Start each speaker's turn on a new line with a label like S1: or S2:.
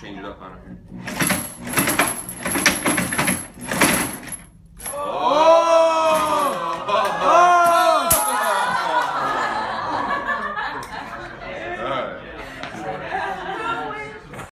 S1: change it up on it.